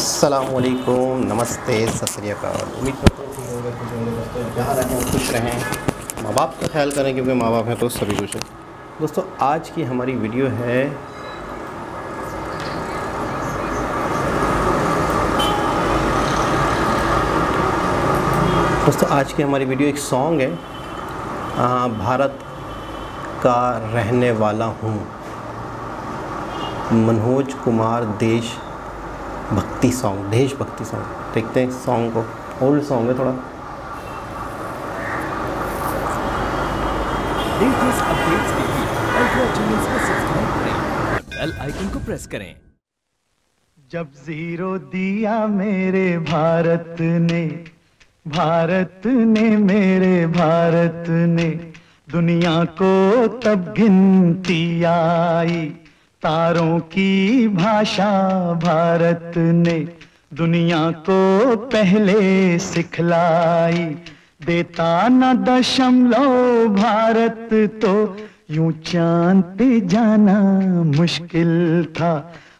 असलकुम नमस्ते सत उम्मीद करता हूँ दोस्तों जहाँ रहें खुश रहें। माँ बाप का ख्याल करें क्योंकि माँ बाप हैं तो सभी खुश हैं। दोस्तों आज की हमारी वीडियो है दोस्तों आज की हमारी वीडियो एक सॉन्ग है। आ, भारत का रहने वाला हूँ। मनोज कुमार देश भक्ति सॉन्ग देशभक्ति सॉन्ग देखते हैं सॉन्ग को। ओल्ड सॉन्ग है थोड़ा। लेटेस्ट अपडेट्स के लिए अल्ट्रा चैनल्स को सब्सक्राइब करें बेल आइकन को प्रेस करें। जब ज़ीरो दिया मेरे भारत ने भारत ने मेरे भारत ने दुनिया को तब गिनती आई। तारों की भाषा भारत ने दुनिया को पहले सिखलाई। देता न दशमलव भारत तो यूँ चाँद पे जाना मुश्किल था।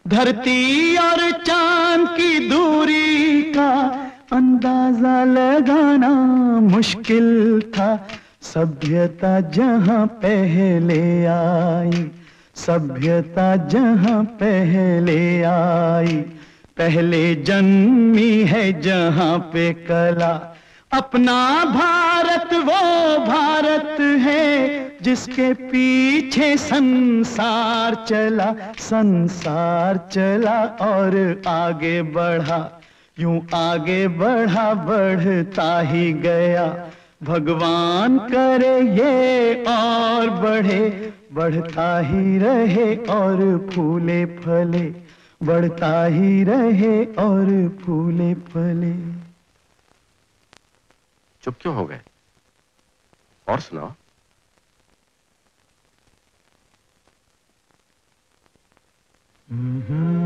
धरती और चाँद की दूरी का अंदाज़ा लगाना मुश्किल था। सभ्यता जहाँ पहले आई सभ्यता जहाँ पहले आई, पहले जन्मी है जहाँ पे कला। अपना भारत, वो भारत है, जिसके पीछे संसार चला संसार चला और आगे बढ़ा। यूँ आगे बढ़ा, बढ़ता ही गया। भगवान करे ये और बढ़े बढ़ता ही रहे और फूले फले बढ़ता ही रहे और फूले फले। चुप क्यों हो गए? और सुनाओ। है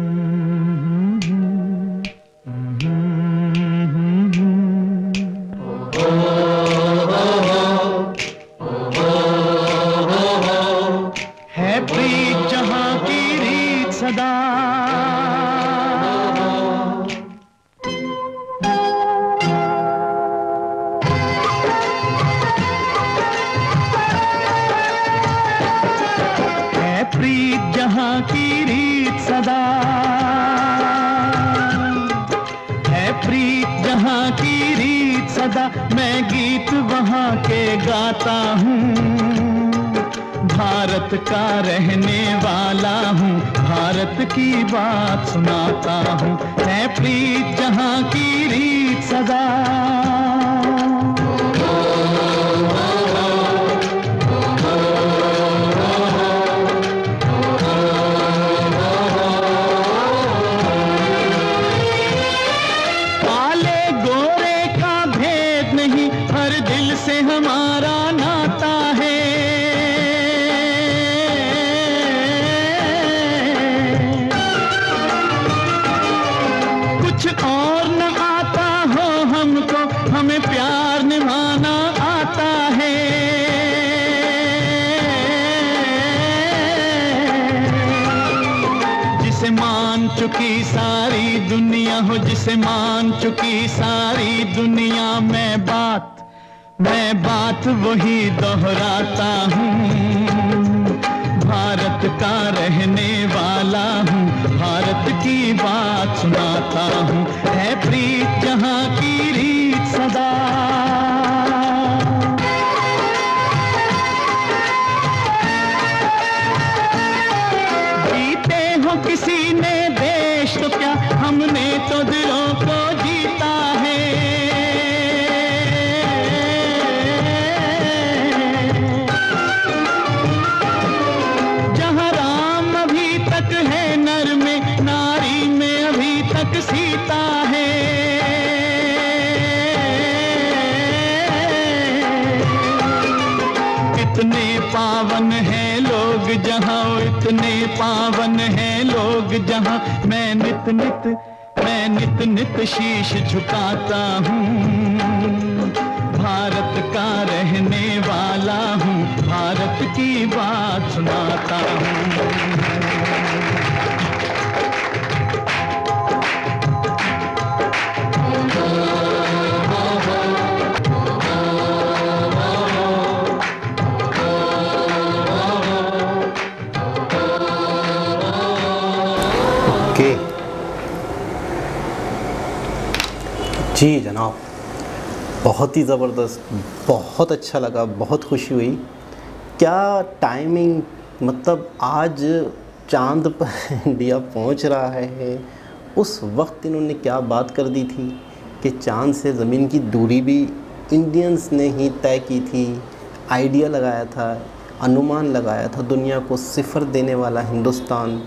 जहाँ की रीत सदा। है प्रीत जहाँ की रीत सदा, मैं गीत वहाँ के गाता हूँ। भारत का रहने वाला हूँ, भारत की बात सुनाता हूँ। है प्रीत जहाँ की रीत सदा। चुकी सारी दुनिया हो जिसे मान चुकी सारी दुनिया, मैं बात मैं बात वही दोहराता हूँ। भारत का रहने वाला हूँ, भारत की बात सुनाता हूँ। है प्रीत जहाँ की रीत सदा। किसी ने इतने पावन हैं लोग जहाँ मैं नित नित, मैं नित नित शीश झुकाता हूँ। भारत का रहने वाला हूँ, भारत की बात सुनाता हूँ। जी, जनाब। बहुत ही ज़बरदस्त, बहुत अच्छा लगा, बहुत खुशी हुई। क्या टाइमिंग मतलब आज चाँद पर इंडिया पहुँच रहा है, उस वक्त इन्होंने क्या बात कर दी थी कि चाँद से ज़मीन की दूरी भी इंडियंस ने ही तय की थी आइडिया लगाया था, अनुमान लगाया था, दुनिया को सिफर देने वाला हिंदुस्तान,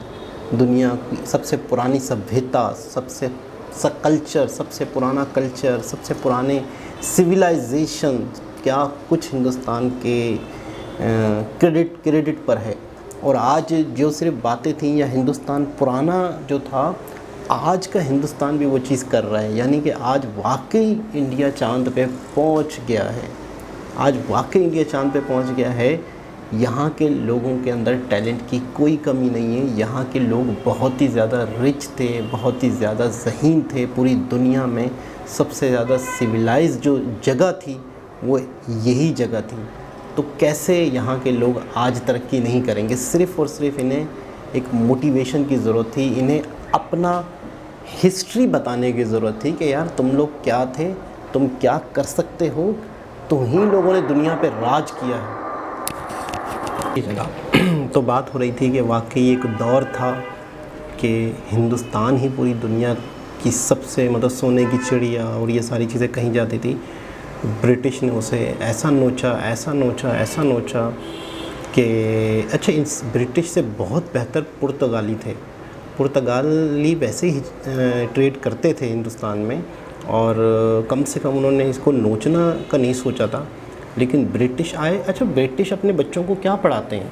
दुनिया की सबसे पुरानी सभ्यता, सबसे स कल्चर, सबसे पुराना कल्चर, सबसे पुराने सिविलाइजेशन, क्या कुछ हिंदुस्तान के क्रेडिट क्रेडिट पर है। और आज जो सिर्फ़ बातें थी, या हिंदुस्तान पुराना जो था, आज का हिंदुस्तान भी वो चीज़ कर रहा है। यानी कि आज वाकई इंडिया चाँद पे पहुँच गया है। आज वाकई इंडिया चाँद पे पहुँच गया है। यहाँ के लोगों के अंदर टैलेंट की कोई कमी नहीं है। यहाँ के लोग बहुत ही ज़्यादा रिच थे, बहुत ही ज़्यादा जहीन थे पूरी दुनिया में। सबसे ज़्यादा सिविलाइज जो जगह थी, वो यही जगह थी। तो कैसे यहाँ के लोग आज तरक्की नहीं करेंगे? सिर्फ़ और सिर्फ़ इन्हें एक मोटिवेशन की ज़रूरत थी। इन्हें अपना हिस्ट्री बताने की ज़रूरत थी कि यार तुम लोग क्या थे? तुम क्या कर सकते हो? तुम ही लोगों ने दुनिया पे राज किया है। तो बात हो रही थी कि वाकई एक दौर था कि हिंदुस्तान ही पूरी दुनिया की सबसे मतलब सोने की चिड़िया और ये सारी चीज़ें कहीं जाती थी। ब्रिटिश ने उसे ऐसा नोचा ऐसा नोचा ऐसा नोचा कि अच्छा इस ब्रिटिश से बहुत बेहतर पुर्तगाली थे। पुर्तगाली वैसे ही ट्रेड करते थे हिंदुस्तान में और कम से कम उन्होंने इसको नोचना का नहीं सोचा था। लेकिन ब्रिटिश आए अच्छा ब्रिटिश अपने बच्चों को क्या पढ़ाते हैं?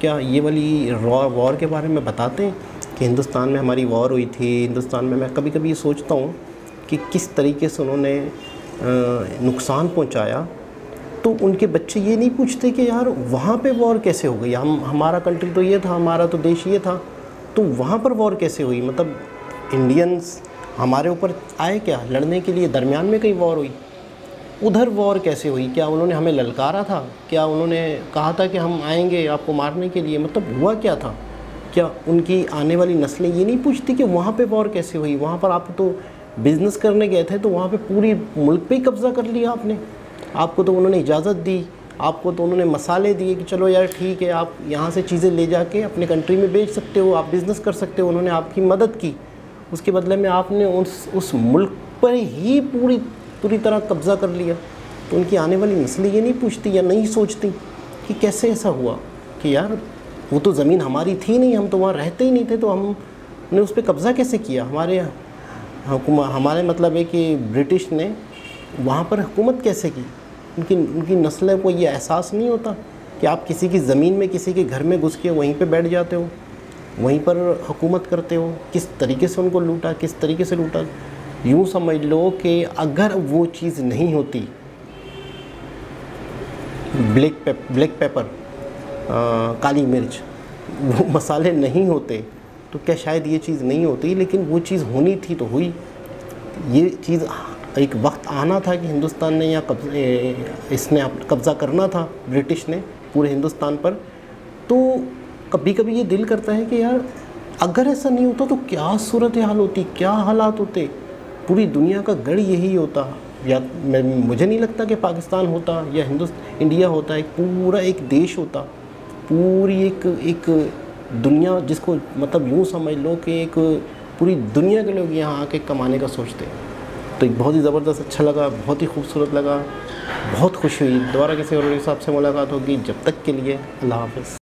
क्या ये वाली वॉर के बारे में बताते हैं कि हिंदुस्तान में हमारी वॉर हुई थी? हिंदुस्तान में मैं कभी कभी ये सोचता हूँ कि किस तरीके से उन्होंने नुकसान पहुँचाया। तो उनके बच्चे ये नहीं पूछते कि यार, वहाँ पे वॉर कैसे हो गई? हम, हमारा कंट्री तो ये था, हमारा तो देश ये था। तो वहाँ पर वॉर कैसे हुई? मतलब इंडियंस हमारे ऊपर आए क्या? लड़ने के लिए दरमियान में कहीं वॉर हुई? उधर वॉर कैसे हुई? क्या उन्होंने हमें ललकारा था? क्या उन्होंने कहा था कि हम आएँगे आपको मारने के लिए? मतलब हुआ क्या था? क्या उनकी आने वाली नस्लें ये नहीं पूछती कि वहाँ पे वॉर कैसे हुई? वहाँ पर आप तो बिज़नेस करने गए थे तो वहाँ पे पूरी मुल्क पे ही कब्ज़ा कर लिया आपने। आपको तो उन्होंने इजाज़त दी। आपको तो उन्होंने मसाले दिए कि चलो यार ठीक है, आप यहाँ से चीज़ें ले जाके अपने कंट्री में बेच सकते हो, आप बिज़नेस कर सकते हो, उन्होंने आपकी मदद की। उसके बदले में आपने उस उस मुल्क पर ही पूरी पूरी तरह कब्ज़ा कर लिया। तो उनकी आने वाली नस्लें ये नहीं पूछती या नहीं सोचती कि कैसे ऐसा हुआ कि यार, वो तो ज़मीन हमारी थी नहीं, हम तो वहाँ रहते ही नहीं थे तो हमने उस पर कब्ज़ा कैसे किया? हमारे हमारे मतलब है कि ब्रिटिश ने वहाँ पर हुकूमत कैसे की? उनकी उनकी नस्लें को ये एहसास नहीं होता कि आप किसी की ज़मीन में, किसी के घर में घुस के वहीं पे बैठ जाते हो, वहीं पर हुकूमत करते हो, किस तरीके से उनको लूटा, किस तरीके से लूटा? यूँ समझ लो कि अगर वो चीज़ नहीं होती ब्लैक पेप ब्लैक पेपर आ, काली मिर्च वो मसाले नहीं होते तो क्या शायद ये चीज़ नहीं होती लेकिन वो चीज़ होनी थी तो हुई। ये चीज़ एक वक्त आना था कि हिंदुस्तान ने या कब्जा इसने कब्ज़ा करना था ब्रिटिश ने पूरे हिंदुस्तान पर। तो कभी कभी ये दिल करता है कि यार अगर ऐसा नहीं होता तो क्या सूरत हाल होती क्या हालात होते? पूरी दुनिया का गढ़ यही होता। या मैं, मुझे नहीं लगता कि पाकिस्तान होता या हिंदुस्तान इंडिया होता, एक पूरा एक देश होता। पूरी एक एक दुनिया जिसको मतलब यूँ समझ लो कि एक पूरी दुनिया के लोग यहाँ आके कमाने का सोचते हैं। तो एक बहुत ही ज़बरदस्त अच्छा लगा, बहुत ही खूबसूरत लगा, बहुत खुशी हुई। दोबारा किसी और साहब से मुलाकात होगी। जब तक के लिए, अल्लाह हाफ़